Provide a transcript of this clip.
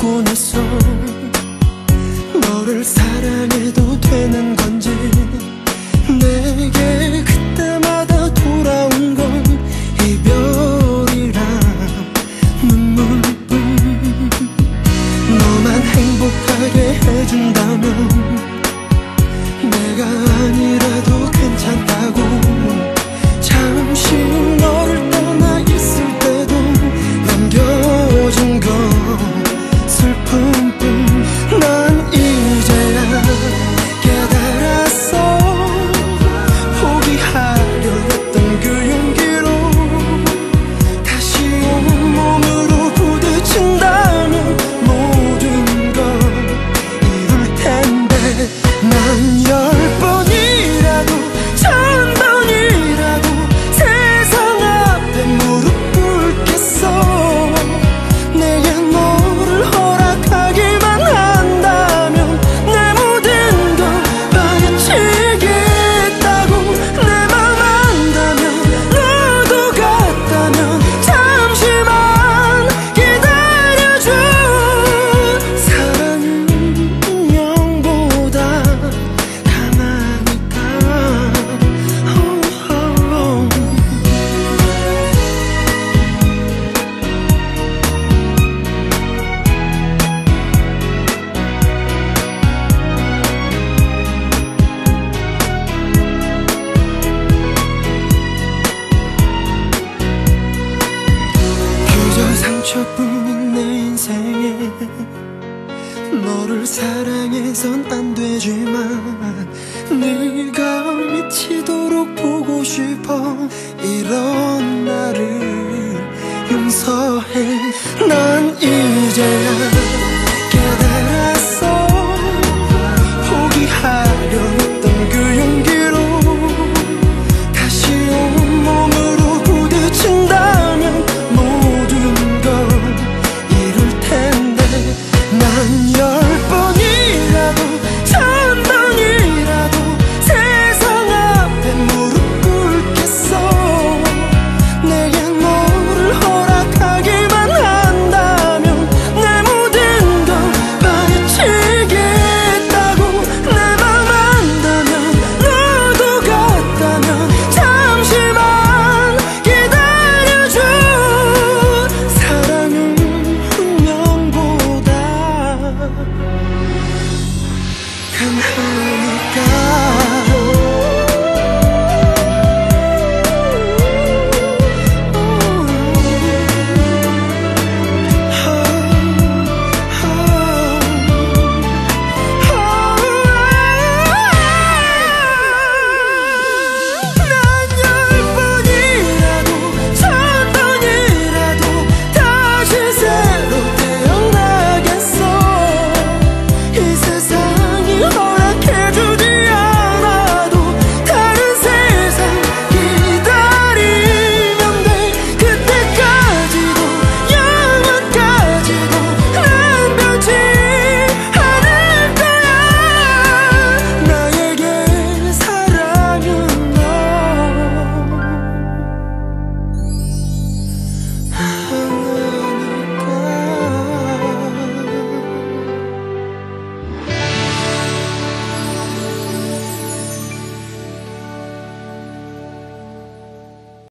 잊고 나서 너를 사랑해도 되는 건지 저뿐인 내 인생에 너를 사랑해선 안 되지만 네가 미치도록 보고 싶어 이런 나를 용서해. 난 이제